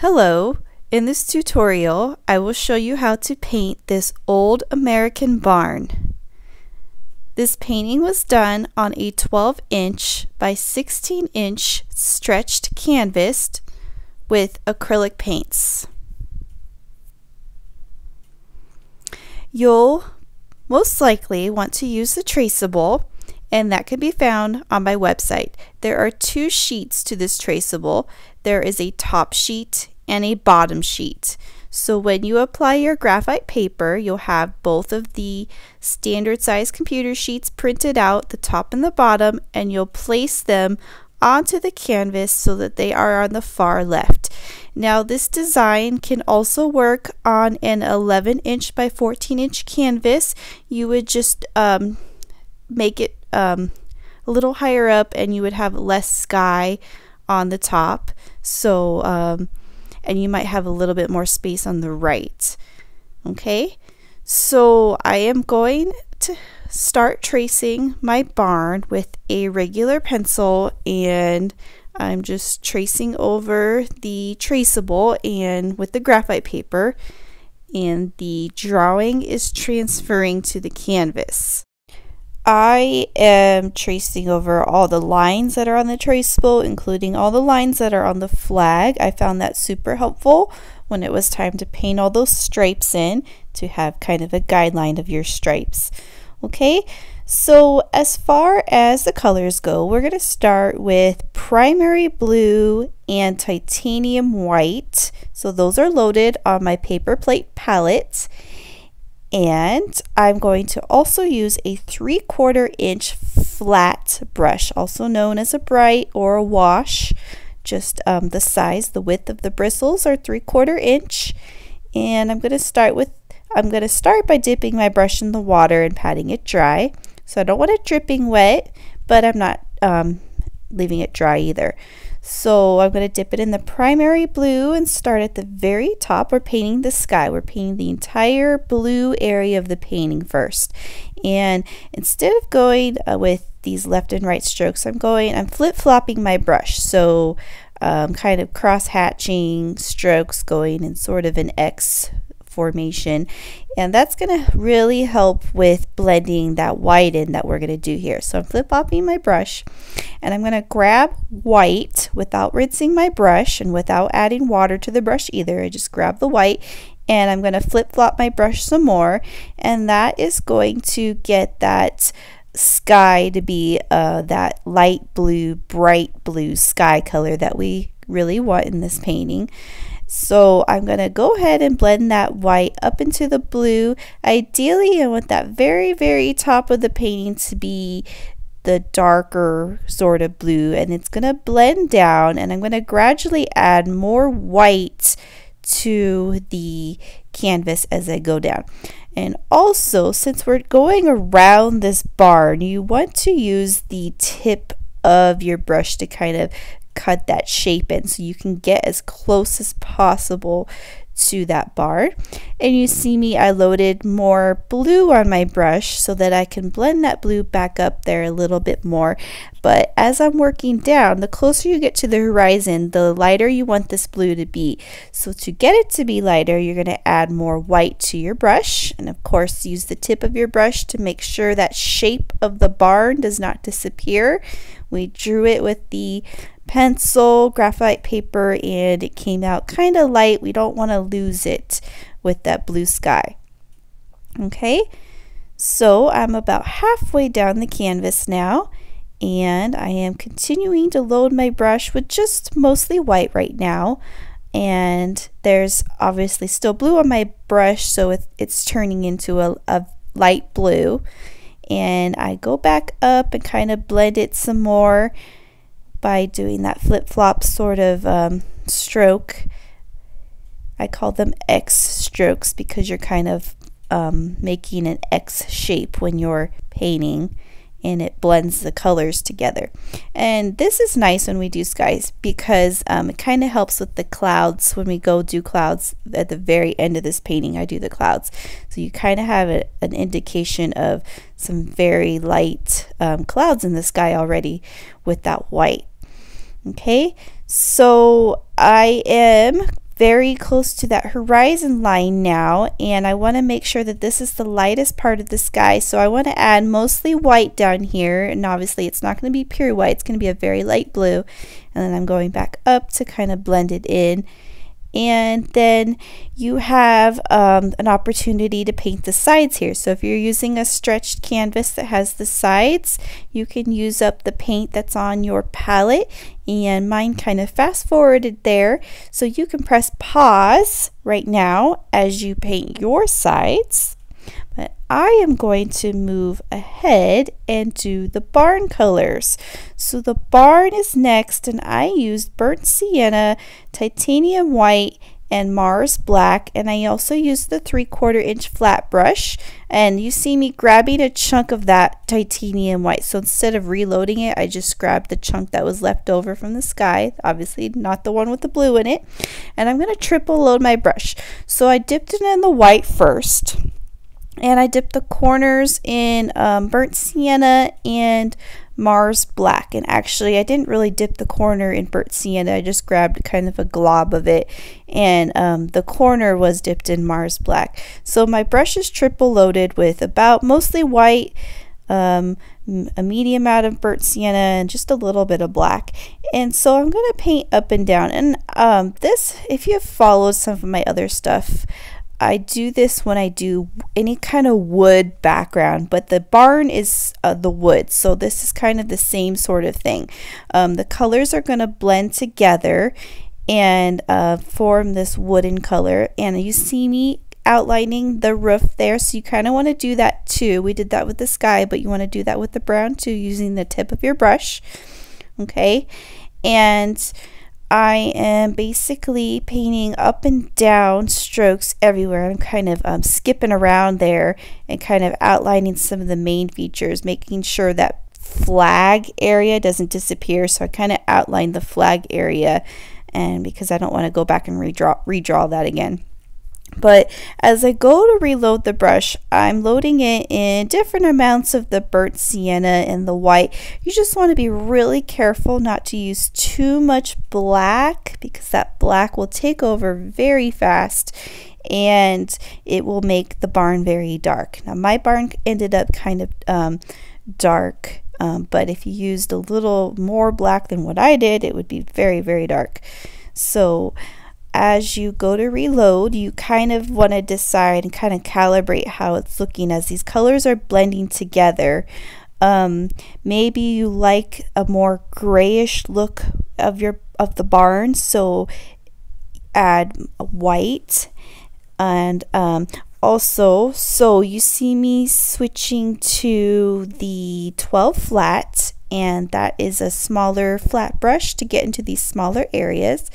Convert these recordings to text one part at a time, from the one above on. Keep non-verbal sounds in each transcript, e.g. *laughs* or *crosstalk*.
Hello, in this tutorial I will show you how to paint this old American barn. This painting was done on a 12 inch by 16 inch stretched canvas with acrylic paints. You'll most likely want to use the traceable and that can be found on my website. There are two sheets to this traceable. There is a top sheet and a bottom sheet. So when you apply your graphite paper, you'll have both of the standard size computer sheets printed out, the top and the bottom, and you'll place them onto the canvas so that they are on the far left. Now this design can also work on an 11 inch by 14 inch canvas. You would just um, make it um, a little higher up and you would have less sky on the top. So um, and you might have a little bit more space on the right. Okay, so I am going to start tracing my barn with a regular pencil and I'm just tracing over the traceable and with the graphite paper and the drawing is transferring to the canvas. I am tracing over all the lines that are on the traceable, including all the lines that are on the flag. I found that super helpful when it was time to paint all those stripes in to have kind of a guideline of your stripes. Okay, so as far as the colors go, we're going to start with primary blue and titanium white. So those are loaded on my paper plate palette. And I'm going to also use a 3 quarter inch flat brush, also known as a bright or a wash. Just um, the size, the width of the bristles are 3 quarter inch. And I'm going to start with, I'm going to start by dipping my brush in the water and patting it dry. So I don't want it dripping wet, but I'm not um, leaving it dry either. So I'm going to dip it in the primary blue and start at the very top. We're painting the sky. We're painting the entire blue area of the painting first. And instead of going uh, with these left and right strokes, I'm going, I'm flip-flopping my brush. So um, kind of cross-hatching strokes going in sort of an X formation and that's going to really help with blending that white in that we're going to do here. So I'm flip-flopping my brush and I'm going to grab white without rinsing my brush and without adding water to the brush either. I just grab the white and I'm going to flip-flop my brush some more and that is going to get that sky to be uh, that light blue, bright blue sky color that we really want in this painting. So I'm going to go ahead and blend that white up into the blue. Ideally, I want that very, very top of the painting to be the darker sort of blue and it's going to blend down and I'm going to gradually add more white to the canvas as I go down. And also, since we're going around this barn, you want to use the tip of your brush to kind of cut that shape in so you can get as close as possible to that bar. And you see me, I loaded more blue on my brush so that I can blend that blue back up there a little bit more. But as I'm working down, the closer you get to the horizon, the lighter you want this blue to be. So to get it to be lighter, you're going to add more white to your brush. And of course, use the tip of your brush to make sure that shape of the barn does not disappear. We drew it with the pencil, graphite paper, and it came out kind of light. We don't want to lose it with that blue sky. Okay, so I'm about halfway down the canvas now, and I am continuing to load my brush with just mostly white right now. And there's obviously still blue on my brush, so it's turning into a, a light blue. And I go back up and kind of blend it some more by doing that flip-flop sort of um, stroke. I call them X strokes because you're kind of um, making an X shape when you're painting and it blends the colors together. And this is nice when we do skies because um, it kind of helps with the clouds when we go do clouds at the very end of this painting I do the clouds. So you kind of have a, an indication of some very light um, clouds in the sky already with that white. Okay, so I am very close to that horizon line now and I want to make sure that this is the lightest part of the sky. So I want to add mostly white down here and obviously it's not going to be pure white it's going to be a very light blue. And then I'm going back up to kind of blend it in and then you have um, an opportunity to paint the sides here. So if you're using a stretched canvas that has the sides, you can use up the paint that's on your palette and mine kind of fast forwarded there. So you can press pause right now as you paint your sides. But I am going to move ahead and do the barn colors. So the barn is next and I used burnt sienna, titanium white, and Mars black and I also used the three quarter inch flat brush. And you see me grabbing a chunk of that titanium white. So instead of reloading it I just grabbed the chunk that was left over from the sky obviously not the one with the blue in it. And I'm going to triple load my brush. So I dipped it in the white first and I dipped the corners in um, burnt sienna and Mars black. And actually I didn't really dip the corner in burnt sienna. I just grabbed kind of a glob of it and um, the corner was dipped in Mars black. So my brush is triple loaded with about mostly white um, a medium amount of burnt sienna and just a little bit of black. And so I'm going to paint up and down. And um, this if you have followed some of my other stuff I do this when I do any kind of wood background, but the barn is uh, the wood, so this is kind of the same sort of thing. Um, the colors are going to blend together and uh, form this wooden color, and you see me outlining the roof there, so you kind of want to do that too. We did that with the sky, but you want to do that with the brown too, using the tip of your brush, okay? And I am basically painting up and down strokes everywhere. I'm kind of um, skipping around there and kind of outlining some of the main features, making sure that flag area doesn't disappear. So I kind of outlined the flag area and because I don't want to go back and redraw, redraw that again. But as I go to reload the brush, I'm loading it in different amounts of the burnt sienna and the white. You just want to be really careful not to use too much black because that black will take over very fast and it will make the barn very dark. Now my barn ended up kind of um, dark, um, but if you used a little more black than what I did, it would be very, very dark. So as you go to reload, you kind of want to decide and kind of calibrate how it's looking as these colors are blending together. Um, maybe you like a more grayish look of your of the barn, so add white and um, also so you see me switching to the 12 flat and that is a smaller flat brush to get into these smaller areas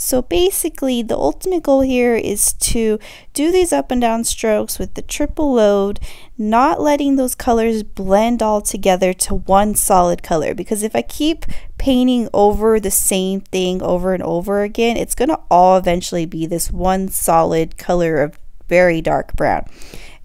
so basically the ultimate goal here is to do these up and down strokes with the triple load, not letting those colors blend all together to one solid color because if I keep painting over the same thing over and over again, it's going to all eventually be this one solid color of very dark brown.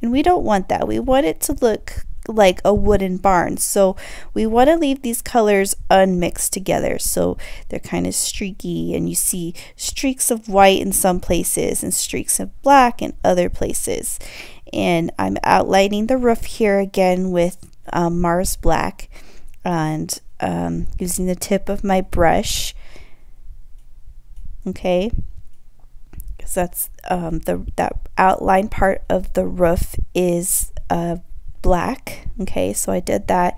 And we don't want that. We want it to look like a wooden barn. So we want to leave these colors unmixed together. So they're kind of streaky and you see streaks of white in some places and streaks of black in other places. And I'm outlining the roof here again with um, Mars Black and um, using the tip of my brush. Okay. Because that's um, the that outline part of the roof is uh, black. Okay, so I did that.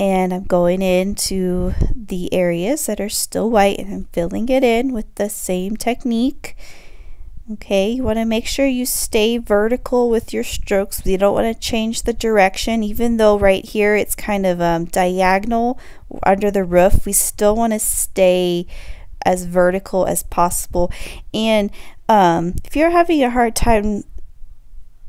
And I'm going into the areas that are still white and I'm filling it in with the same technique. Okay, you want to make sure you stay vertical with your strokes. You don't want to change the direction, even though right here it's kind of um, diagonal under the roof. We still want to stay as vertical as possible. And um, if you're having a hard time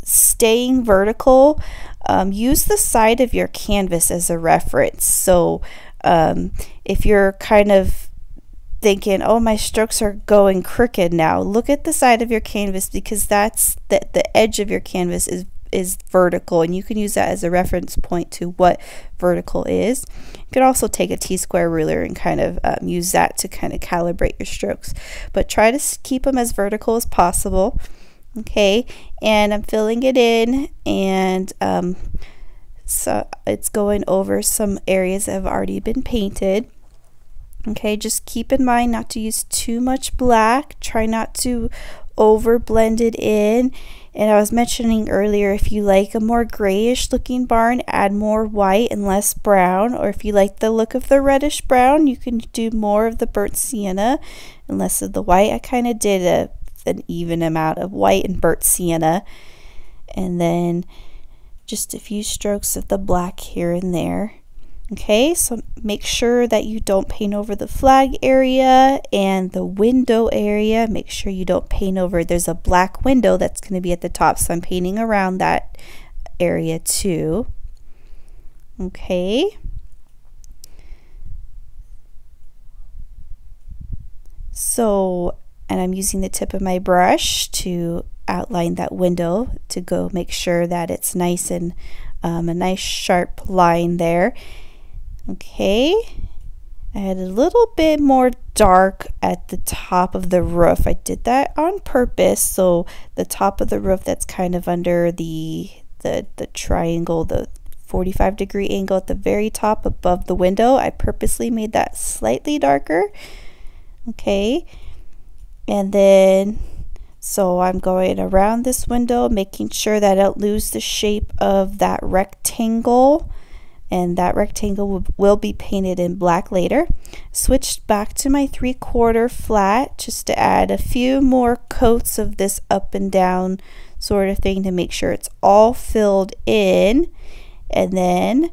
staying vertical, um, use the side of your canvas as a reference. So um, if you're kind of thinking, oh, my strokes are going crooked now, look at the side of your canvas because that's the, the edge of your canvas is is vertical and you can use that as a reference point to what vertical is. You could also take a T-square ruler and kind of um, use that to kind of calibrate your strokes. But try to keep them as vertical as possible. Okay, and I'm filling it in and um, so it's going over some areas that have already been painted. Okay, just keep in mind not to use too much black. Try not to over blend it in and I was mentioning earlier if you like a more grayish looking barn, add more white and less brown. Or if you like the look of the reddish brown, you can do more of the burnt sienna and less of the white. I kind of did a, an even amount of white and burnt sienna. And then just a few strokes of the black here and there. Okay, so make sure that you don't paint over the flag area and the window area. Make sure you don't paint over. There's a black window that's going to be at the top, so I'm painting around that area too. Okay. So, and I'm using the tip of my brush to outline that window to go make sure that it's nice and um, a nice sharp line there. Okay, I had a little bit more dark at the top of the roof. I did that on purpose. So the top of the roof that's kind of under the the, the triangle, the 45 degree angle at the very top above the window, I purposely made that slightly darker. Okay, and then so I'm going around this window, making sure that I don't lose the shape of that rectangle and that rectangle will, be painted in black later. Switched back to my three quarter flat just to add a few more coats of this up and down sort of thing to make sure it's all filled in. And then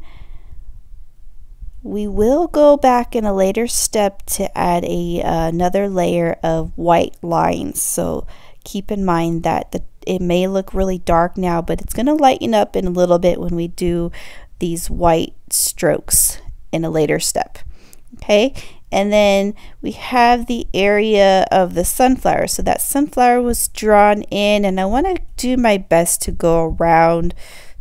we will go back in a later step to add a uh, another layer of white lines. So keep in mind that the, it may look really dark now, but it's going to lighten up in a little bit when we do these white strokes in a later step. Okay, and then we have the area of the sunflower. So that sunflower was drawn in, and I want to do my best to go around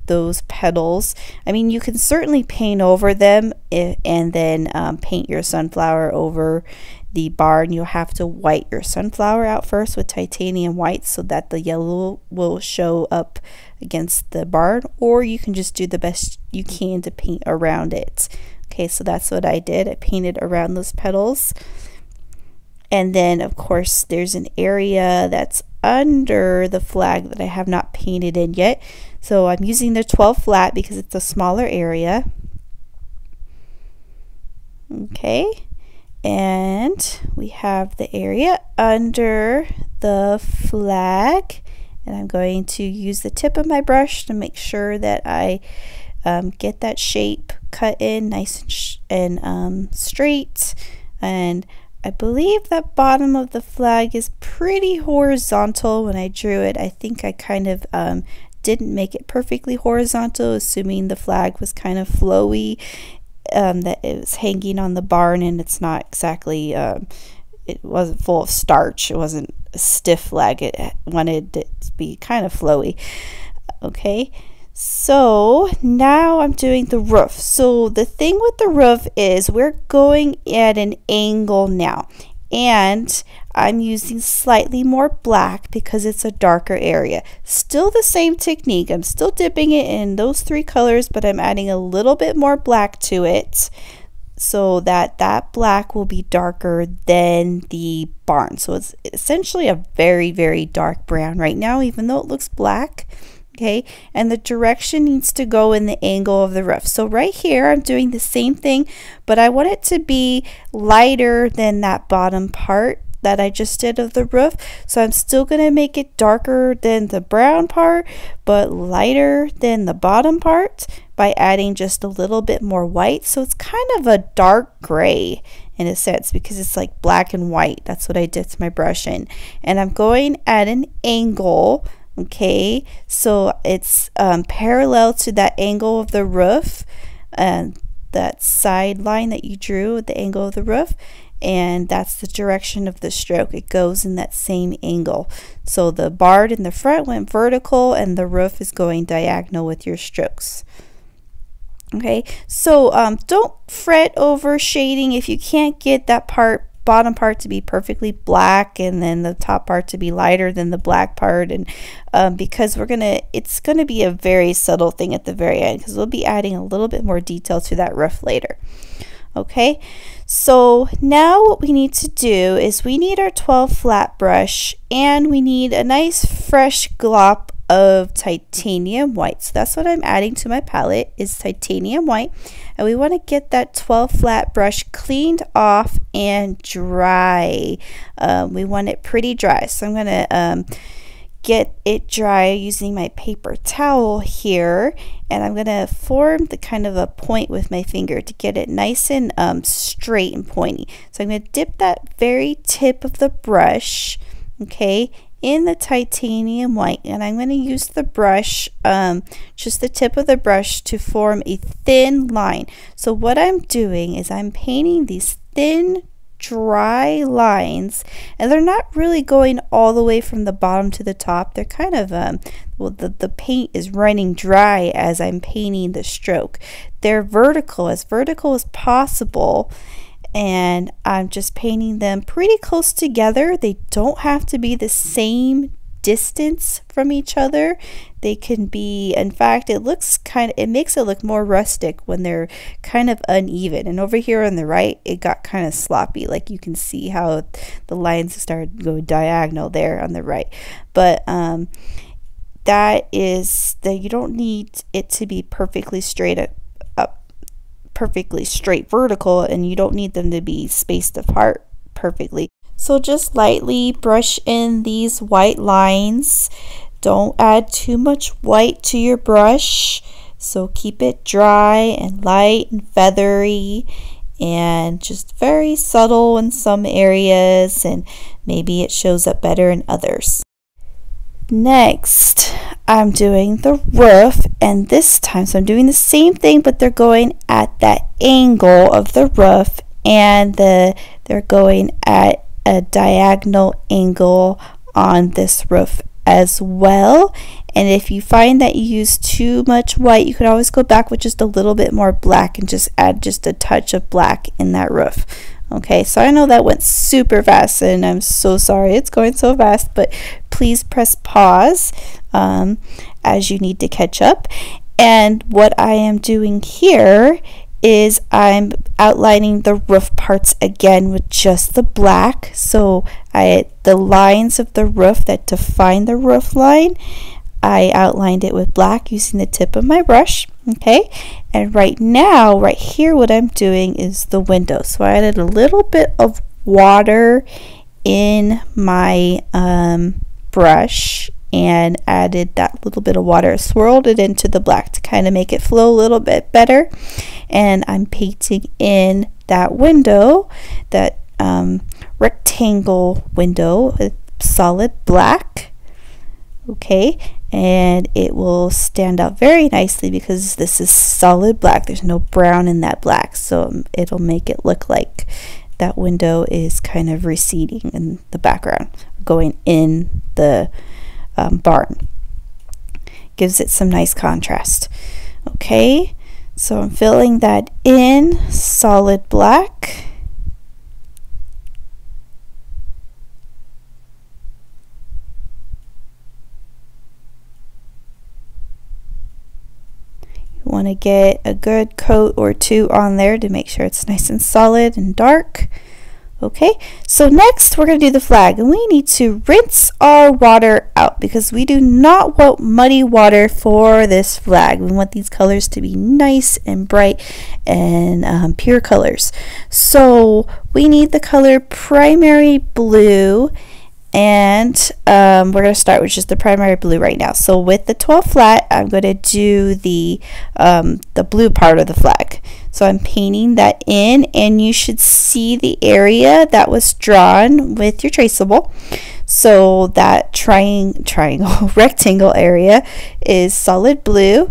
those petals. I mean, you can certainly paint over them if, and then um, paint your sunflower over the barn. You'll have to white your sunflower out first with titanium white so that the yellow will show up against the barn, or you can just do the best you can to paint around it. Okay, so that's what I did. I painted around those petals. And then, of course, there's an area that's under the flag that I have not painted in yet. So I'm using the 12 flat because it's a smaller area. Okay, and we have the area under the flag. And I'm going to use the tip of my brush to make sure that I um, get that shape cut in nice and, and um, straight. And I believe that bottom of the flag is pretty horizontal. When I drew it I think I kind of um, didn't make it perfectly horizontal assuming the flag was kind of flowy um, that it was hanging on the barn and it's not exactly um, it wasn't full of starch it wasn't a stiff leg. It wanted it to be kind of flowy. Okay, so now I'm doing the roof. So the thing with the roof is we're going at an angle now. And I'm using slightly more black because it's a darker area. Still the same technique. I'm still dipping it in those three colors, but I'm adding a little bit more black to it so that that black will be darker than the barn. So it's essentially a very, very dark brown right now, even though it looks black. Okay, and the direction needs to go in the angle of the roof. So right here, I'm doing the same thing, but I want it to be lighter than that bottom part that I just did of the roof. So I'm still to make it darker than the brown part, but lighter than the bottom part by adding just a little bit more white. So it's kind of a dark gray in a sense because it's like black and white. That's what I did to my brush in. And I'm going at an angle, okay? So it's um, parallel to that angle of the roof and that side line that you drew at the angle of the roof. and that's the direction of the stroke. It goes in that same angle. So the barred in the front went vertical and the roof is going diagonal with your strokes. Okay, so um, don't fret over shading if you can't get that part bottom part to be perfectly black and then the top part to be lighter than the black part and um, because we're gonna it's gonna be a very subtle thing at the very end because we'll be adding a little bit more detail to that roof later okay so now what we need to do is we need our 12 flat brush and we need a nice fresh glop of titanium white. So that's what I'm adding to my palette is titanium white. And we want to get that 12 flat brush cleaned off and dry. Um, we want it pretty dry. So I'm going to um, get it dry using my paper towel here. And I'm going to form the kind of a point with my finger to get it nice and um, straight and pointy. So I'm going to dip that very tip of the brush okay in the titanium white and I'm going to use the brush um, just the tip of the brush to form a thin line. So what I'm doing is I'm painting these thin dry lines and they're not really going all the way from the bottom to the top. They're kind of um, well the, the paint is running dry as I'm painting the stroke. They're vertical as vertical as possible and I'm just painting them pretty close together. They don't have to be the same distance from each other. They can be, in fact, it looks kind of, it makes it look more rustic when they're kind of uneven. And over here on the right, it got kind of sloppy. Like you can see how the lines started to go diagonal there on the right. But, um, that is that you don't need it to be perfectly straight perfectly straight vertical and you don't need them to be spaced apart perfectly. So just lightly brush in these white lines. Don't add too much white to your brush. So keep it dry and light and feathery and just very subtle in some areas and maybe it shows up better in others. Next, I'm doing the roof and this time, so I'm doing the same thing, but they're going at that angle of the roof and the they're going at a diagonal angle on this roof as well. And if you find that you use too much white, you could always go back with just a little bit more black and just add just a touch of black in that roof. Okay, so I know that went super fast and I'm so sorry it's going so fast, but please press pause um, as you need to catch up. And what I am doing here is I'm outlining the roof parts again with just the black. So I the lines of the roof that define the roof line, I outlined it with black using the tip of my brush okay? And right now right here what I'm doing is the window. So I added a little bit of water in my um, brush and added that little bit of water swirled it into the black to kind of make it flow a little bit better. And I'm painting in that window that um, rectangle window with solid black okay and it will stand out very nicely because this is solid black. There's no brown in that black so it'll make it look like that window is kind of receding in the background going in the um, barn. Gives it some nice contrast. Okay so I'm filling that in solid black want to get a good coat or two on there to make sure it's nice and solid and dark. Okay, so next we're going to do the flag and we need to rinse our water out because we do not want muddy water for this flag. We want these colors to be nice and bright and um, pure colors. So we need the color primary blue and um, we're going to start with just the primary blue right now. So with the 12 flat, I'm going to do the, um, the blue part of the flag. So I'm painting that in and you should see the area that was drawn with your traceable. So that triang triangle *laughs* rectangle area is solid blue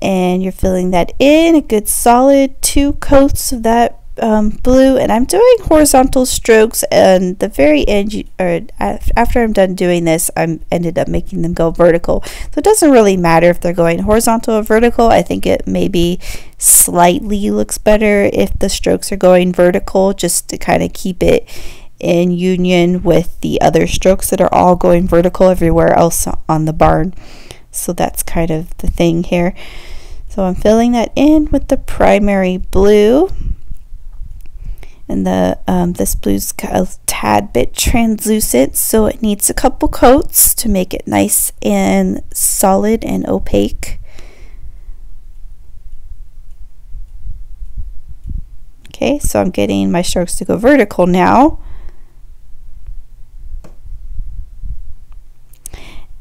and you're filling that in a good solid two coats of that um, blue and I'm doing horizontal strokes and the very end or after I'm done doing this I'm ended up making them go vertical. So it doesn't really matter if they're going horizontal or vertical. I think it maybe slightly looks better if the strokes are going vertical just to kind of keep it in union with the other strokes that are all going vertical everywhere else on the barn. So that's kind of the thing here. So I'm filling that in with the primary blue and the um, this blue's a tad bit translucent so it needs a couple coats to make it nice and solid and opaque. Okay so I'm getting my strokes to go vertical now.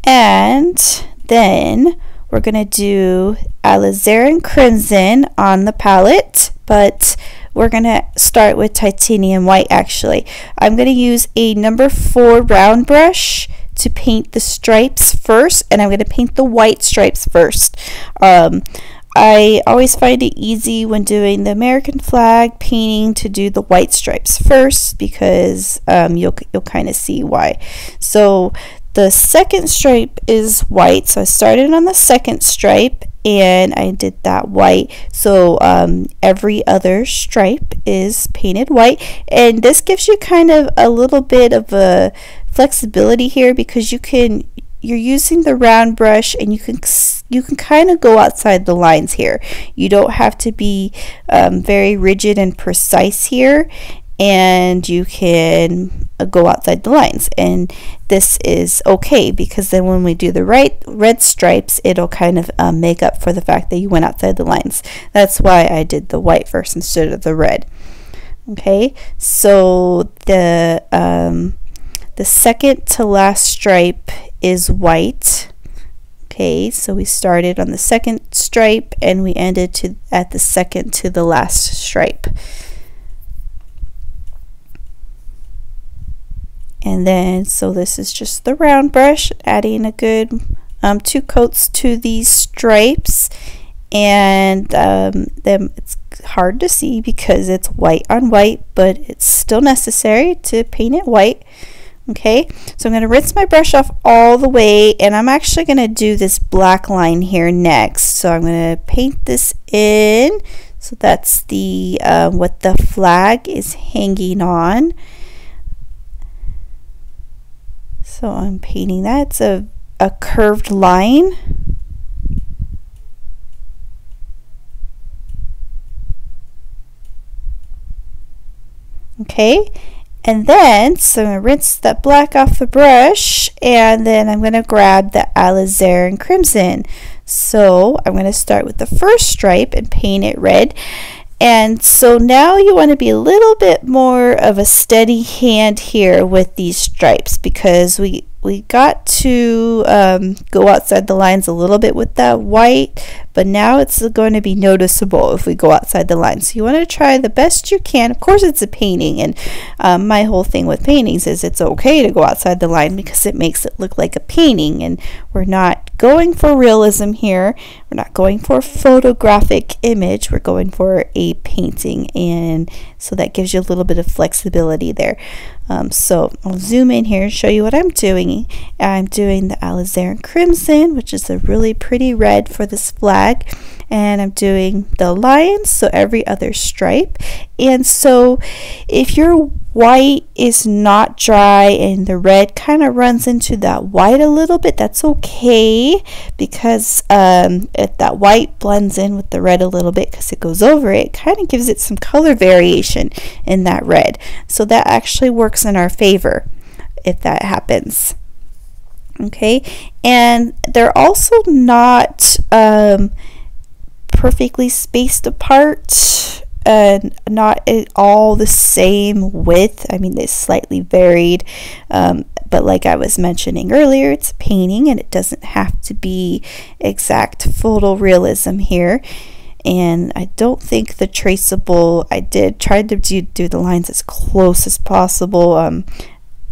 And then we're going to do alizarin crimson on the palette but we're going to start with titanium white actually. I'm going to use a number 4 round brush to paint the stripes first and I'm going to paint the white stripes first. Um, I always find it easy when doing the American flag painting to do the white stripes first because um, you'll, you'll kind of see why. So the second stripe is white so I started on the second stripe and I did that white. So um, every other stripe is painted white. And this gives you kind of a little bit of a flexibility here because you can you're using the round brush and you can you can kind of go outside the lines here. You don't have to be um, very rigid and precise here. And you can go outside the lines. And this is okay because then when we do the right red stripes it'll kind of um, make up for the fact that you went outside the lines. That's why I did the white first instead of the red. Okay so the um, the second to last stripe is white. Okay so we started on the second stripe and we ended to at the second to the last stripe and then so this is just the round brush adding a good um, two coats to these stripes. And um, then it's hard to see because it's white on white but it's still necessary to paint it white. Okay so I'm going to rinse my brush off all the way and I'm actually going to do this black line here next. So I'm going to paint this in. So that's the uh, what the flag is hanging on so I'm painting that. It's a, a curved line. Okay, and then, so I'm going to rinse that black off the brush, and then I'm going to grab the alizarin crimson. So I'm going to start with the first stripe and paint it red. And so now you want to be a little bit more of a steady hand here with these stripes because we we got to um, go outside the lines a little bit with that white, but now it's going to be noticeable if we go outside the lines. So you want to try the best you can. Of course, it's a painting, and um, my whole thing with paintings is it's okay to go outside the line because it makes it look like a painting, and we're not going for realism here. We're not going for a photographic image. We're going for a painting, and so that gives you a little bit of flexibility there. Um, so I'll zoom in here and show you what I'm doing. I'm doing the alizarin crimson, which is a really pretty red for this flag. And I'm doing the lines so every other stripe. And so if your white is not dry and the red kind of runs into that white a little bit that's okay because um, if that white blends in with the red a little bit because it goes over it, it kind of gives it some color variation in that red. So that actually works in our favor if that happens okay and they're also not um, perfectly spaced apart and not all the same width. I mean, they're slightly varied, um, but like I was mentioning earlier, it's painting and it doesn't have to be exact photorealism here. And I don't think the traceable, I did try to do, do the lines as close as possible. Um,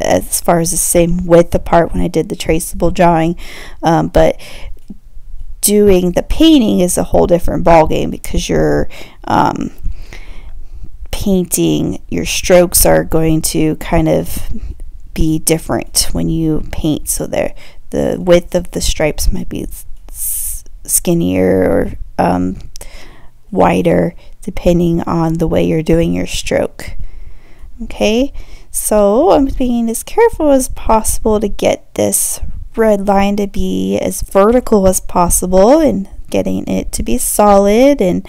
as far as the same width apart when I did the traceable drawing, um, but doing the painting is a whole different ball game because you're um, painting, your strokes are going to kind of be different when you paint. So there, the width of the stripes might be skinnier or um, wider depending on the way you're doing your stroke. Okay, so I'm being as careful as possible to get this red line to be as vertical as possible and getting it to be solid and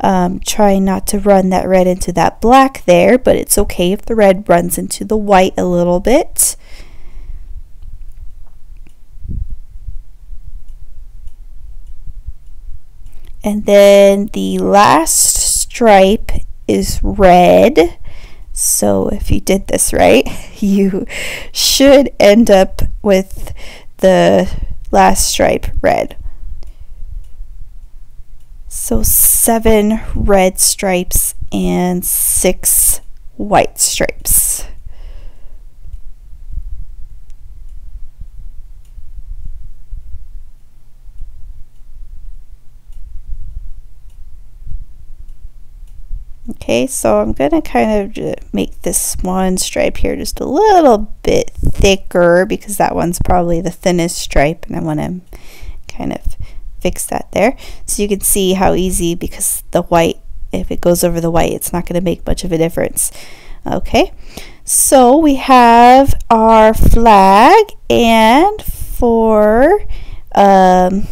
um, trying not to run that red into that black there, but it's okay if the red runs into the white a little bit. And then the last stripe is red. So if you did this right, *laughs* you should end up with the last stripe red. So seven red stripes and six white stripes. Okay, so I'm going to kind of make this one stripe here just a little bit thicker because that one's probably the thinnest stripe and I want to kind of fix that there. So you can see how easy because the white, if it goes over the white, it's not going to make much of a difference. Okay, so we have our flag and for um,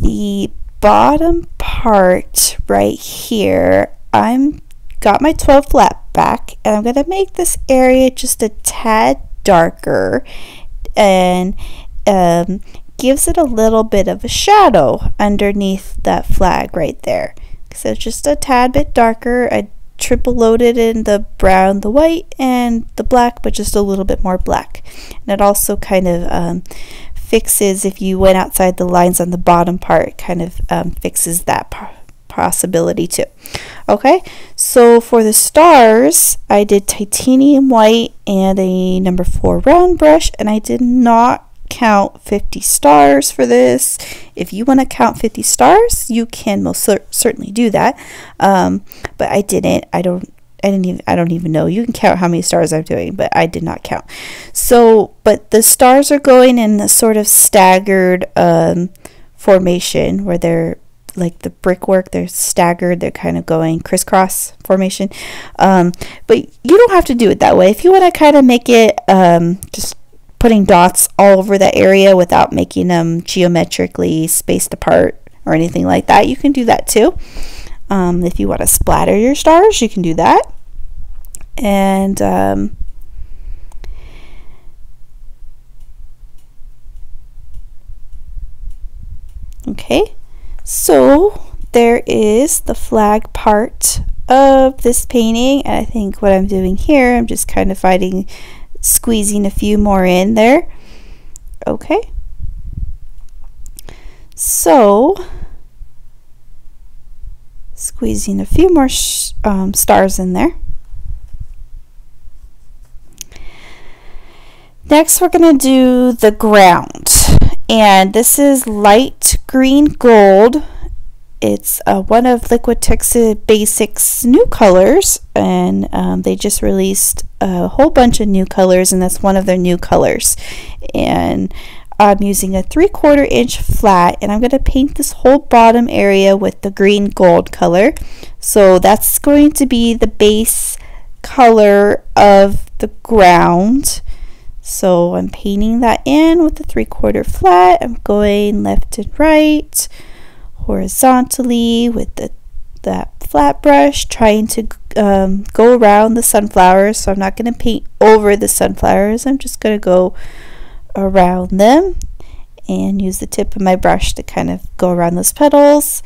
the bottom part right here, I'm got my 12 flat back and I'm going to make this area just a tad darker and um, gives it a little bit of a shadow underneath that flag right there. So just a tad bit darker. I triple loaded in the brown, the white, and the black, but just a little bit more black. And it also kind of um, fixes if you went outside the lines on the bottom part kind of um, fixes that possibility too. Okay so for the stars I did titanium white and a number four round brush and I did not count 50 stars for this. If you want to count 50 stars you can most cer certainly do that. Um, but I didn't I don't I didn't even I don't even know. You can count how many stars I'm doing, but I did not count. So, but the stars are going in a sort of staggered um, formation where they're like the brickwork, they're staggered, they're kind of going crisscross formation. Um, but you don't have to do it that way. If you want to kind of make it um, just putting dots all over the area without making them geometrically spaced apart or anything like that, you can do that too. Um, if you want to splatter your stars, you can do that. And um, okay, so there is the flag part of this painting. And I think what I'm doing here, I'm just kind of fighting, squeezing a few more in there. Okay. So squeezing a few more um, stars in there. Next we're going to do the ground and this is light green gold. It's uh, one of Liquitex Basics new colors and um, they just released a whole bunch of new colors and that's one of their new colors and I'm using a 3 quarter inch flat and I'm going to paint this whole bottom area with the green gold color. So that's going to be the base color of the ground. So I'm painting that in with the 3 quarter flat. I'm going left and right horizontally with the that flat brush trying to um, go around the sunflowers so I'm not going to paint over the sunflowers I'm just going to go around them and use the tip of my brush to kind of go around those petals.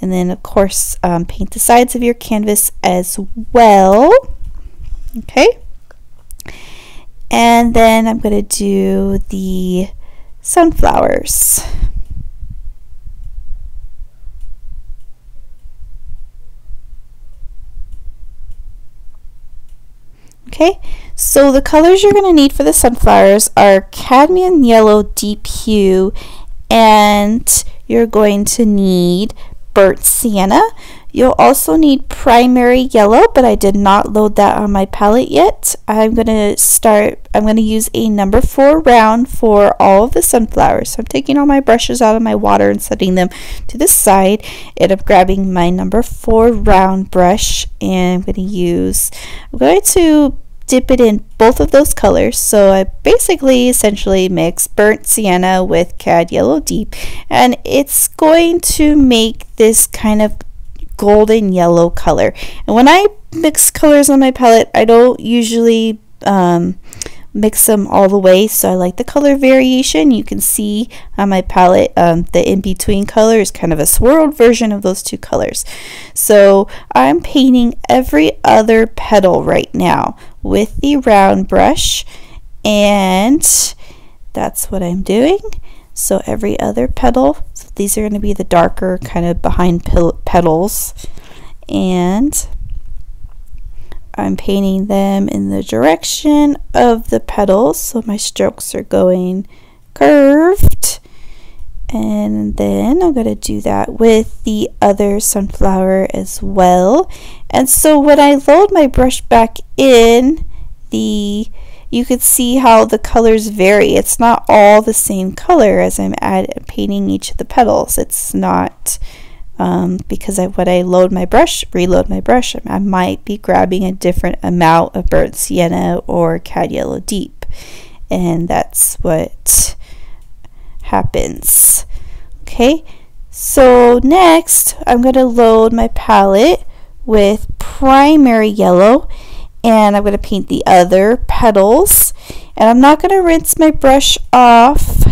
And then of course um, paint the sides of your canvas as well. Okay. And then I'm going to do the sunflowers. Okay, so the colors you're going to need for the sunflowers are cadmium yellow deep hue and you're going to need burnt sienna. You'll also need primary yellow, but I did not load that on my palette yet. I'm going to start, I'm going to use a number four round for all of the sunflowers. So I'm taking all my brushes out of my water and setting them to the side. And I'm grabbing my number four round brush and I'm going to use, I'm going to dip it in both of those colors. So I basically essentially mix burnt sienna with cad yellow deep and it's going to make this kind of golden yellow color. And when I mix colors on my palette, I don't usually um, mix them all the way. So I like the color variation. You can see on my palette um, the in-between color is kind of a swirled version of those two colors. So I'm painting every other petal right now with the round brush and that's what I'm doing. So every other petal, so these are going to be the darker kind of behind petals. And I'm painting them in the direction of the petals. So my strokes are going curved. And then I'm going to do that with the other sunflower as well. And so when I load my brush back in, the you could see how the colors vary. It's not all the same color as I'm add, painting each of the petals. It's not um, because I, when I load my brush, reload my brush, I might be grabbing a different amount of burnt sienna or cad yellow deep. And that's what happens. Okay, so next I'm going to load my palette with primary yellow and I'm going to paint the other petals. And I'm not going to rinse my brush off.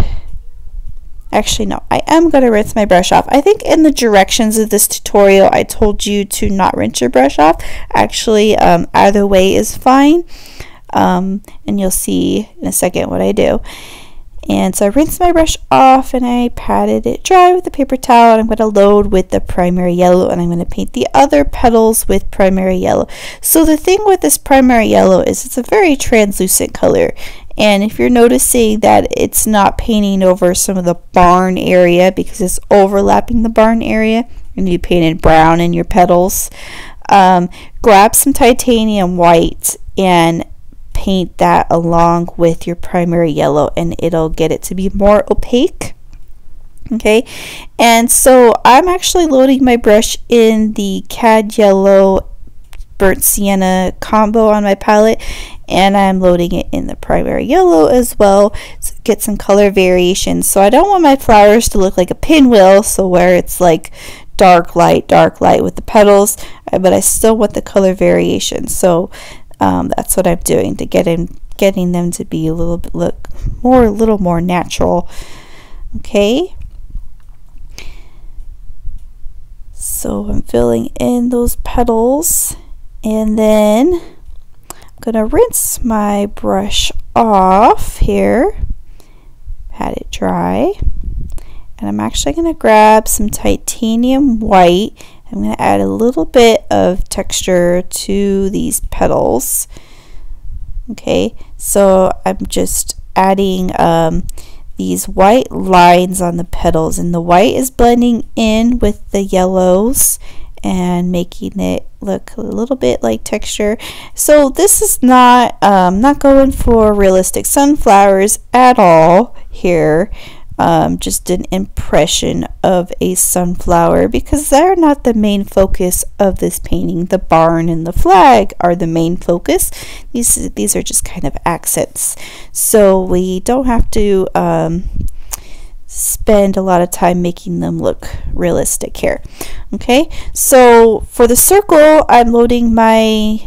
Actually no I am going to rinse my brush off. I think in the directions of this tutorial I told you to not rinse your brush off. Actually um, either way is fine. Um, and you'll see in a second what I do and so I rinsed my brush off and I patted it dry with a paper towel and I'm going to load with the primary yellow and I'm going to paint the other petals with primary yellow. So the thing with this primary yellow is it's a very translucent color and if you're noticing that it's not painting over some of the barn area because it's overlapping the barn area and you painted brown in your petals, um, grab some titanium white and paint that along with your primary yellow and it'll get it to be more opaque okay? And so I'm actually loading my brush in the cad yellow burnt sienna combo on my palette and I'm loading it in the primary yellow as well to get some color variation. So I don't want my flowers to look like a pinwheel so where it's like dark light dark light with the petals but I still want the color variation. So um, that's what I'm doing to get in, getting them to be a little bit look more a little more natural. Okay? So I'm filling in those petals and then I'm gonna rinse my brush off here. Pat it dry. And I'm actually going to grab some titanium white I'm going to add a little bit of texture to these petals. Okay, so I'm just adding um, these white lines on the petals and the white is blending in with the yellows and making it look a little bit like texture. So this is not, um, not going for realistic sunflowers at all here um, just an impression of a sunflower because they're not the main focus of this painting. The barn and the flag are the main focus. These, these are just kind of accents. So we don't have to um, spend a lot of time making them look realistic here. Okay, so for the circle, I'm loading my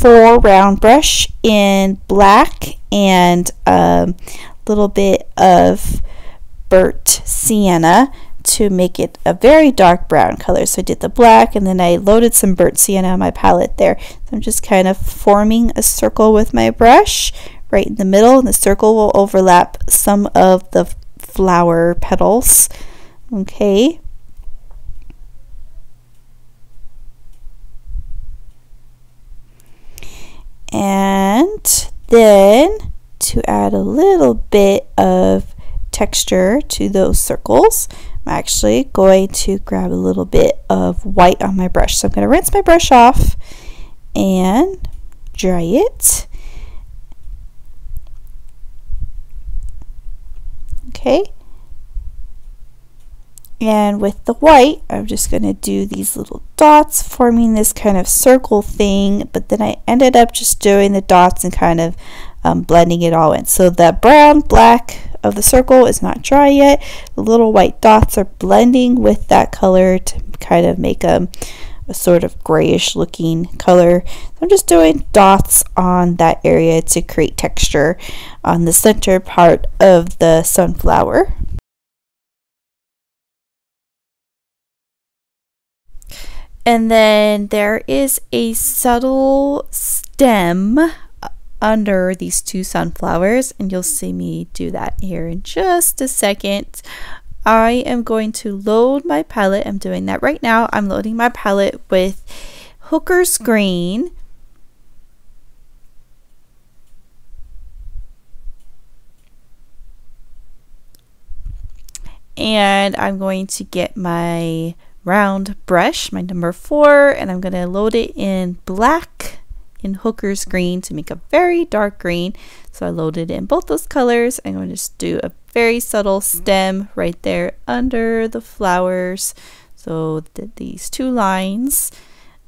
four round brush in black and a um, little bit of burnt sienna to make it a very dark brown color. So I did the black and then I loaded some burnt sienna on my palette there. So I'm just kind of forming a circle with my brush right in the middle and the circle will overlap some of the flower petals. Okay. And then to add a little bit of texture to those circles. I'm actually going to grab a little bit of white on my brush. So I'm going to rinse my brush off and dry it. Okay. And with the white, I'm just going to do these little dots, forming this kind of circle thing. But then I ended up just doing the dots and kind of um, blending it all in. So the brown, black of the circle is not dry yet. The little white dots are blending with that color to kind of make a, a sort of grayish looking color. So I'm just doing dots on that area to create texture on the center part of the sunflower. And then there is a subtle stem under these two sunflowers and you'll see me do that here in just a second. I am going to load my palette. I'm doing that right now. I'm loading my palette with Hooker's Green. And I'm going to get my round brush, my number four, and I'm going to load it in black in Hooker's green to make a very dark green. So I loaded in both those colors. I'm going to just do a very subtle stem right there under the flowers. So th these two lines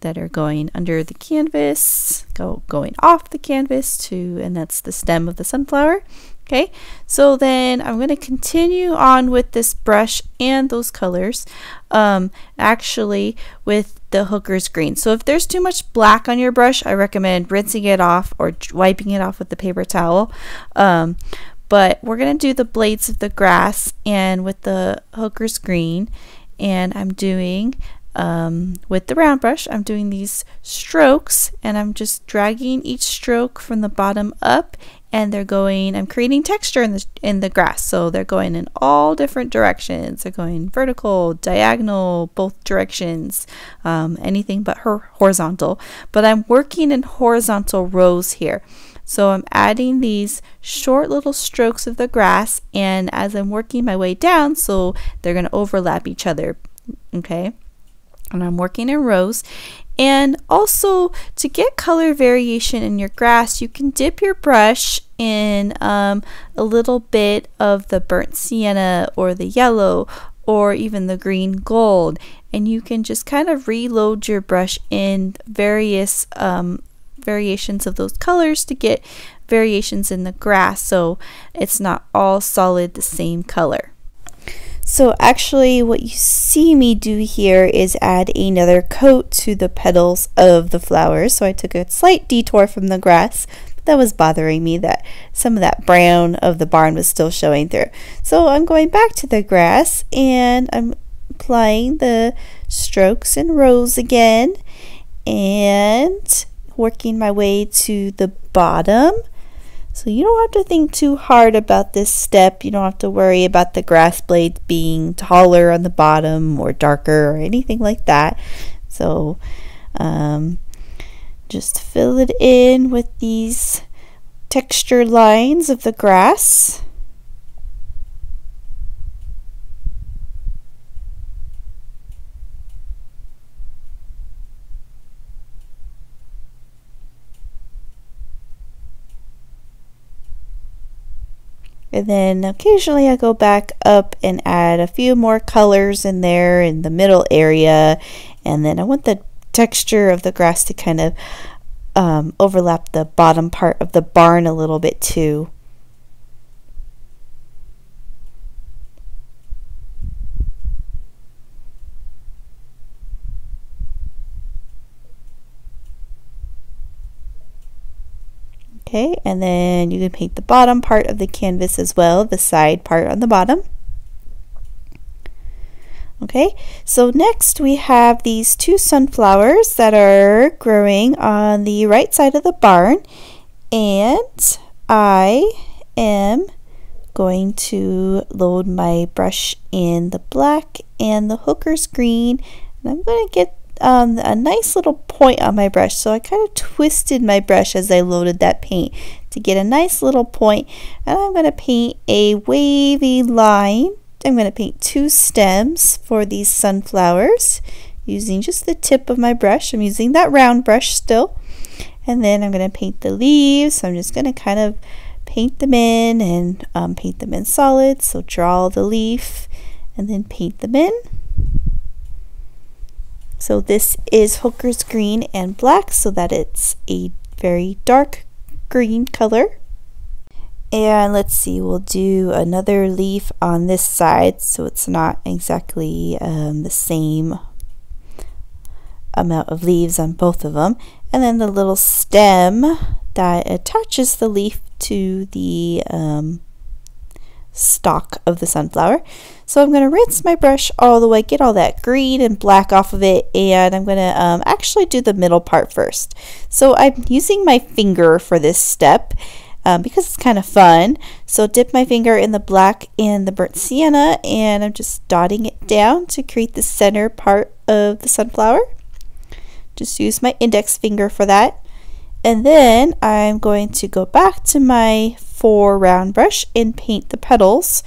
that are going under the canvas, go going off the canvas to, and that's the stem of the sunflower. Okay, so then I'm going to continue on with this brush and those colors, um, actually with the hooker's green. So if there's too much black on your brush, I recommend rinsing it off or wiping it off with the paper towel. Um, but we're going to do the blades of the grass and with the hooker's green and I'm doing um, with the round brush I'm doing these strokes and I'm just dragging each stroke from the bottom up and they're going I'm creating texture in the in the grass. So they're going in all different directions. They're going vertical diagonal both directions um, anything but her horizontal. But I'm working in horizontal rows here. So I'm adding these short little strokes of the grass. And as I'm working my way down so they're going to overlap each other. Okay? And I'm working in rows and also, to get color variation in your grass, you can dip your brush in um, a little bit of the burnt sienna or the yellow or even the green gold. And you can just kind of reload your brush in various um, variations of those colors to get variations in the grass so it's not all solid the same color. So actually what you see me do here is add another coat to the petals of the flowers. So I took a slight detour from the grass. That was bothering me that some of that brown of the barn was still showing through. So I'm going back to the grass and I'm applying the strokes and rows again and working my way to the bottom so you don't have to think too hard about this step. You don't have to worry about the grass blades being taller on the bottom or darker or anything like that. So um, just fill it in with these texture lines of the grass. And then occasionally I go back up and add a few more colors in there in the middle area. And then I want the texture of the grass to kind of um, overlap the bottom part of the barn a little bit too. Okay, and then you can paint the bottom part of the canvas as well, the side part on the bottom. Okay, so next we have these two sunflowers that are growing on the right side of the barn. And I am going to load my brush in the black and the hooker's green. And I'm going to get um, a nice little point on my brush. So I kind of twisted my brush as I loaded that paint to get a nice little point. And I'm going to paint a wavy line I'm going to paint two stems for these sunflowers using just the tip of my brush. I'm using that round brush still. And then I'm going to paint the leaves. So I'm just going to kind of paint them in and um, paint them in solid. So draw the leaf and then paint them in. So this is Hooker's green and black so that it's a very dark green color. And let's see, we'll do another leaf on this side so it's not exactly um, the same amount of leaves on both of them. And then the little stem that attaches the leaf to the um, stalk of the sunflower. So I'm going to rinse my brush all the way, get all that green and black off of it, and I'm going to um, actually do the middle part first. So I'm using my finger for this step. Um, because it's kind of fun. So dip my finger in the black and the burnt sienna and I'm just dotting it down to create the center part of the sunflower. Just use my index finger for that. And then I'm going to go back to my four round brush and paint the petals.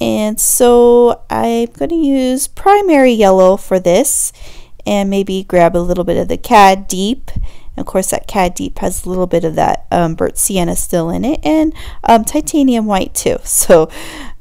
And so I'm going to use primary yellow for this and maybe grab a little bit of the Cad Deep. And of course, that Cad Deep has a little bit of that um, burnt sienna still in it and um, titanium white too. *laughs* So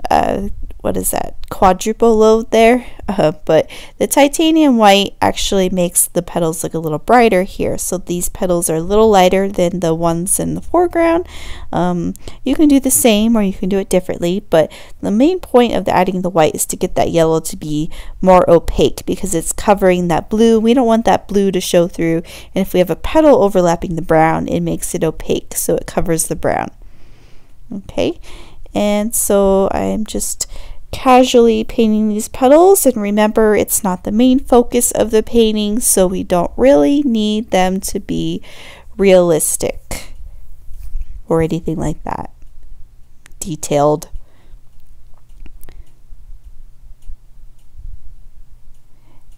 uh, what is that quadruple load there? Uh, but the titanium white actually makes the petals look a little brighter here. So these petals are a little lighter than the ones in the foreground. Um, you can do the same or you can do it differently but the main point of the adding the white is to get that yellow to be more opaque because it's covering that blue. We don't want that blue to show through. And if we have a petal overlapping the brown it makes it opaque so it covers the brown. Okay? And so I'm just casually painting these petals and remember it's not the main focus of the painting so we don't really need them to be realistic or anything like that. Detailed.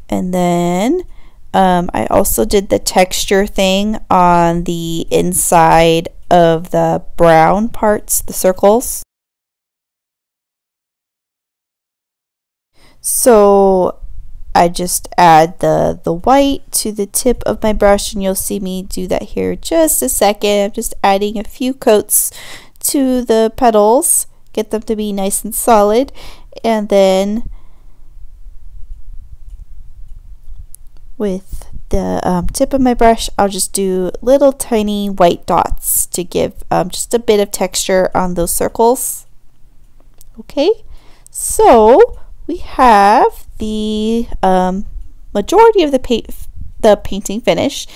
And then um, I also did the texture thing on the inside of the brown parts the circles So I just add the, the white to the tip of my brush and you'll see me do that here just a second. I'm just adding a few coats to the petals, get them to be nice and solid, and then with the um, tip of my brush, I'll just do little tiny white dots to give um, just a bit of texture on those circles. Okay, so we have the um, majority of the, pa the painting finished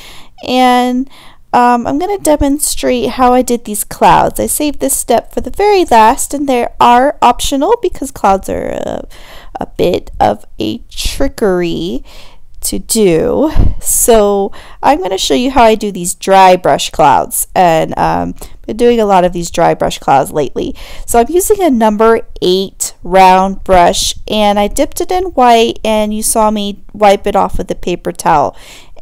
and um, I'm going to demonstrate how I did these clouds. I saved this step for the very last and they are optional because clouds are a, a bit of a trickery to do. So I'm going to show you how I do these dry brush clouds and um, been doing a lot of these dry brush clouds lately. So I'm using a number 8 round brush and I dipped it in white and you saw me wipe it off with a paper towel.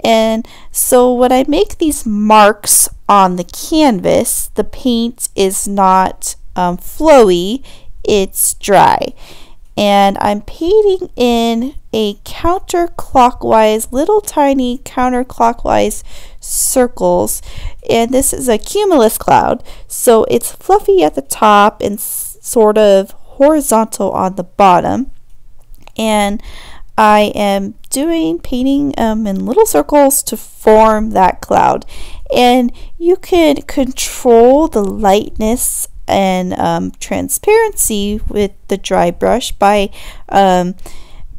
And so when I make these marks on the canvas, the paint is not um, flowy, it's dry and I'm painting in a counterclockwise, little tiny counterclockwise circles. And this is a cumulus cloud, so it's fluffy at the top and sort of horizontal on the bottom. And I am doing painting um, in little circles to form that cloud. And you can control the lightness and um, transparency with the dry brush by um,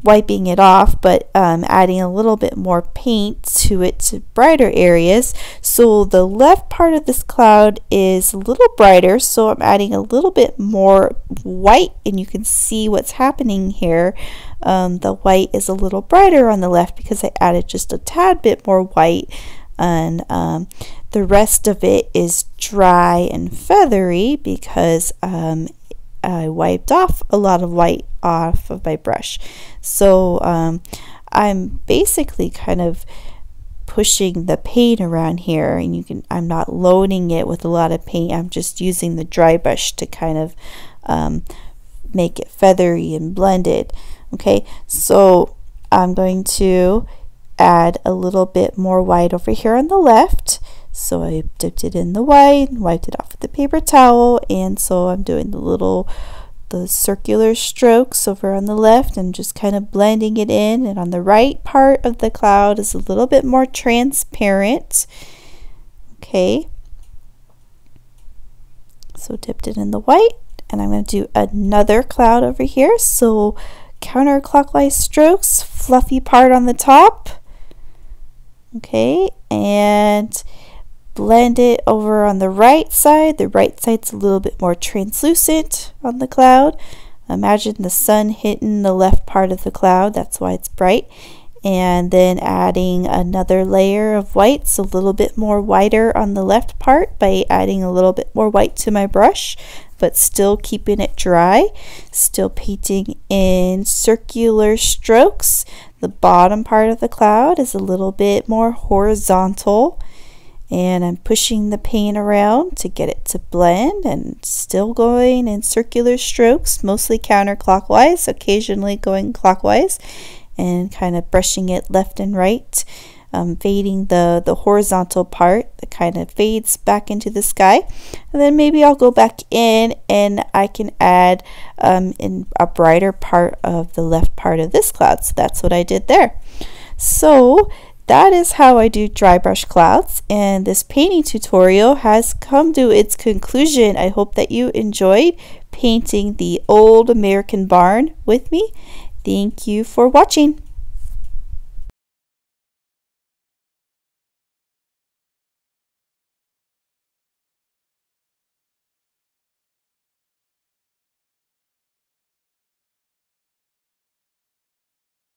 wiping it off but um, adding a little bit more paint to it to brighter areas. So the left part of this cloud is a little brighter so I'm adding a little bit more white and you can see what's happening here. Um, the white is a little brighter on the left because I added just a tad bit more white and um, the rest of it is dry and feathery because um, I wiped off a lot of white off of my brush. So um, I'm basically kind of pushing the paint around here and you can I'm not loading it with a lot of paint I'm just using the dry brush to kind of um, make it feathery and blended. Okay, so I'm going to add a little bit more white over here on the left. So I dipped it in the white, wiped it off with the paper towel, and so I'm doing the little the circular strokes over on the left and just kind of blending it in. And on the right part of the cloud is a little bit more transparent. Okay. So dipped it in the white and I'm going to do another cloud over here. So counterclockwise strokes fluffy part on the top. Okay and blend it over on the right side. The right side's a little bit more translucent on the cloud. Imagine the sun hitting the left part of the cloud, that's why it's bright. And then adding another layer of whites, a little bit more whiter on the left part by adding a little bit more white to my brush, but still keeping it dry. Still painting in circular strokes. The bottom part of the cloud is a little bit more horizontal and I'm pushing the paint around to get it to blend and still going in circular strokes, mostly counterclockwise, occasionally going clockwise and kind of brushing it left and right, um, fading the, the horizontal part that kind of fades back into the sky. And then maybe I'll go back in and I can add um, in a brighter part of the left part of this cloud. So that's what I did there. So that is how I do dry brush clouds and this painting tutorial has come to its conclusion. I hope that you enjoyed painting the old American barn with me. Thank you for watching.